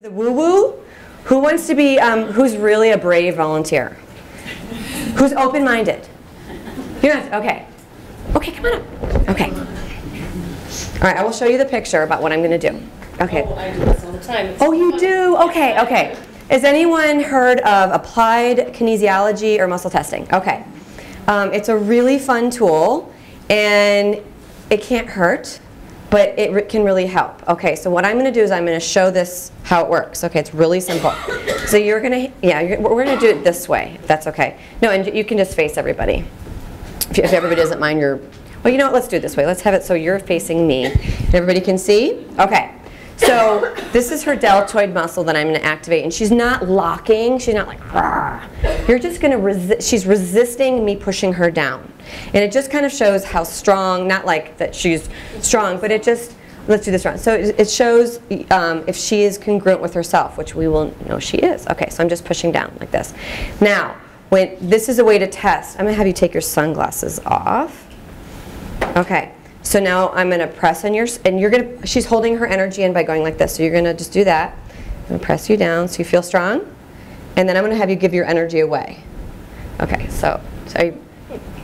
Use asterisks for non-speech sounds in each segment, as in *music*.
The woo woo? Who wants to be, um, who's really a brave volunteer? Who's open minded? You're not, okay. Okay, come on up. Okay. All right, I will show you the picture about what I'm going to do. Okay. Oh, I do this all the time. It's Oh, you fun. do? Okay, okay. Has anyone heard of applied kinesiology or muscle testing? Okay. Um, it's a really fun tool, and it can't hurt, but it re- can really help. Okay, so what I'm going to do is I'm going to show this how it works. Okay, it's really simple. So you're going to, yeah, we're going to do it this way. That's okay. No, and you can just face everybody. If, if everybody doesn't mind your, well, you know what? Let's do it this way. Let's have it so you're facing me. Everybody can see. Okay. So this is her deltoid muscle that I'm going to activate, and she's not locking. She's not like, "Rah." you're just going to resist. She's resisting me pushing her down, and it just kind of shows how strong. Not like that she's strong, but it just. Let's do this round. So it it shows um, if she is congruent with herself, which we will know she is. Okay, so I'm just pushing down like this. Now, when this is a way to test. I'm to have you take your sunglasses off. Okay, so now I'm going to press on your, and you're to, she's holding her energy in by going like this. So you're going to just do that. I'm to press you down so you feel strong. And then I'm going to have you give your energy away. Okay, so, so you,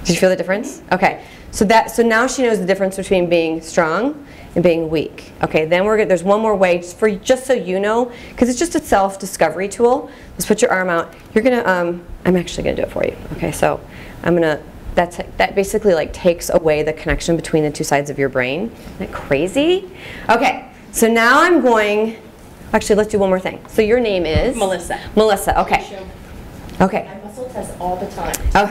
did you feel the difference? Okay, so that, so now she knows the difference between being strong and being weak. Okay, then we're there's one more way, just for, just so you know, because it's just a self-discovery tool. Let's put your arm out. You're going to, um, I'm actually going to do it for you. Okay, so I'm going to, that's, that basically like takes away the connection between the two sides of your brain. Isn't that crazy? Okay, so now I'm going, actually let's do one more thing. So your name is? Melissa. Melissa, okay. Okay. I muscle test all the time. Oh,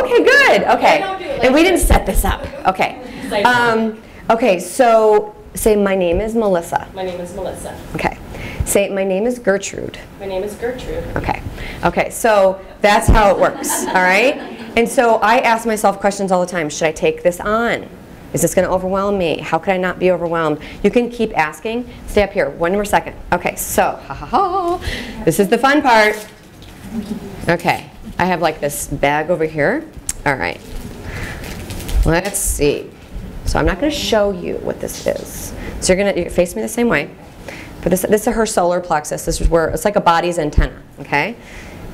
Okay, good, okay. don't do it And we didn't set this up, *laughs* okay. Um, okay, so say, my name is Melissa. My name is Melissa. Okay. Say, my name is Gertrude. My name is Gertrude. Okay. Okay, so that's how it works, *laughs* all right? And so I ask myself questions all the time. Should I take this on? Is this going to overwhelm me? How could I not be overwhelmed? You can keep asking. Stay up here, one more second. Okay, so, ha ha ha. This is the fun part. Okay, I have like this bag over here. All right. Let's see. So I'm not going to show you what this is. So you're going to face me the same way. But this, this is her solar plexus. This is where it's like a body's antenna, okay?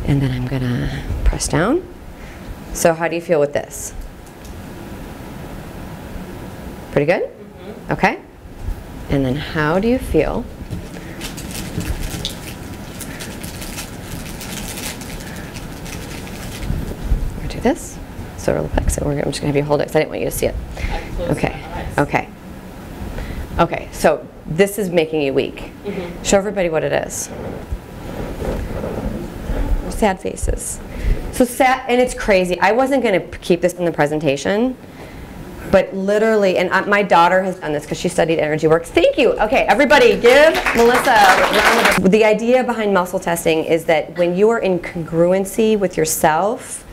And then I'm going to press down. So how do you feel with this? Pretty good? Mm-hmm. Okay. And then how do you feel? We're going to do this. Solar. We're, I'm just going to have you hold it because I didn't want you to see it. Okay. Okay. Okay. So this is making you weak. Mm-hmm. Show everybody what it is. Sad faces. So sad, and it's crazy. I wasn't going to keep this in the presentation, but literally, and uh, my daughter has done this because she studied energy work. Thank you. Okay, everybody, give Melissa a round of applause. The idea behind muscle testing is that when you are in congruency with yourself,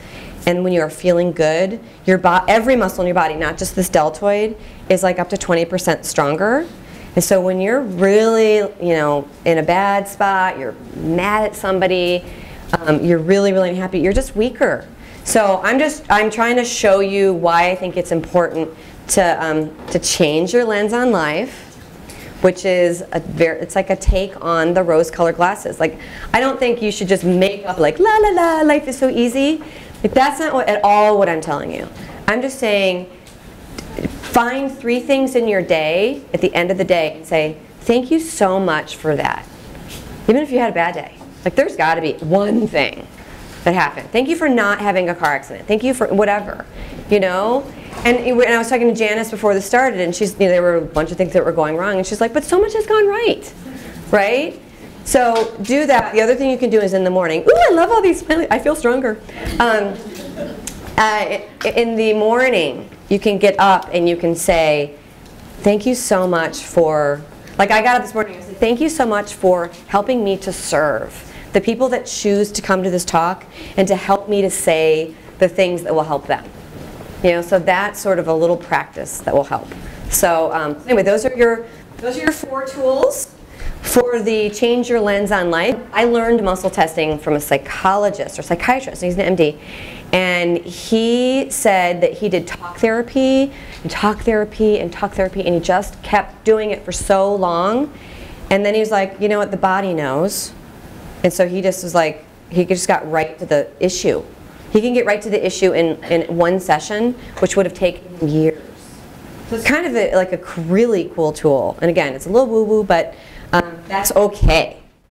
and when you are feeling good, your bo- every muscle in your body, not just this deltoid, is like up to 20% stronger. And so when you're really, you know, in a bad spot, you're mad at somebody, um, you're really, really unhappy, you're just weaker. So I'm just, I'm trying to show you why I think it's important to, um, to change your lens on life which is a very, it's like a take on the rose-colored glasses. Like, I don't think you should just make up like, la la la, life is so easy. Like, that's not what, at all what I'm telling you. I'm just saying, find three things in your day at the end of the day and say, thank you so much for that. Even if you had a bad day. Like, there's got to be one thing that happened. Thank you for not having a car accident. Thank you for whatever, you know? And, and I was talking to Janice before this started, and she's, you know, there were a bunch of things that were going wrong, and she's like, but so much has gone right, right? So do that. The other thing you can do is in the morning. Ooh, I love all these smiling. I feel stronger. Um, uh, in the morning, you can get up and you can say, thank you so much for, like I got up this morning, I said, thank you so much for helping me to serve the people that choose to come to this talk and to help me to say the things that will help them. You know, so that's sort of a little practice that will help. So um, anyway, those are your those are your four tools for the change your lens on life. I learned muscle testing from a psychologist or psychiatrist. He's an MD, and he said that he did talk therapy and talk therapy and talk therapy, and he just kept doing it for so long And then he was like, you know what, the body knows. And so he just was like, he just got right to the issue. He can get right to the issue in, in one session, which would have taken years. So it's kind of a, like a really cool tool. And again, it's a little woo-woo, but um, that's okay.